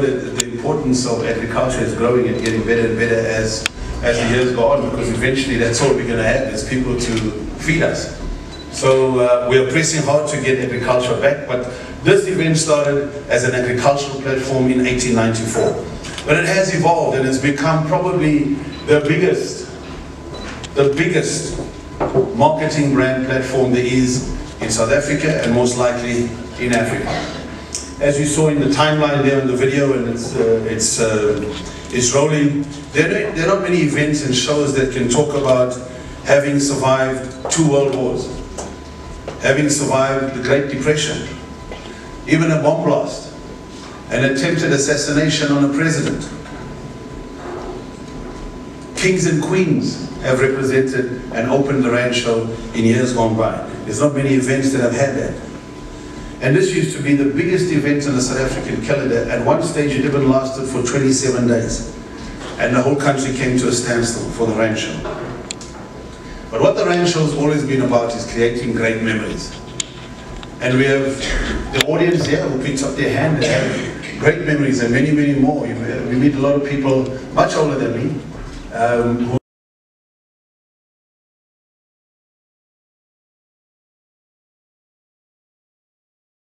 that the importance of agriculture is growing and getting better and better as, as the years go on, because eventually that's all we're going to have, is people to feed us. So uh, we are pressing hard to get agriculture back, but this event started as an agricultural platform in 1894. But it has evolved and it's become probably the biggest, the biggest marketing brand platform there is in South Africa and most likely in Africa. As you saw in the timeline there in the video and it's, uh, it's, uh, it's rolling, there are, there are not many events and shows that can talk about having survived two world wars, having survived the Great Depression, even a bomb blast, an attempted assassination on a president. Kings and queens have represented and opened the Rand Show in years gone by. There's not many events that have had that. And this used to be the biggest event in the South African calendar. At one stage, it even lasted for 27 days. And the whole country came to a standstill for the Rand Show. But what the Rand Show has always been about is creating great memories. And we have the audience here who picked up their hand and have great memories and many, many more. We meet a lot of people much older than me um,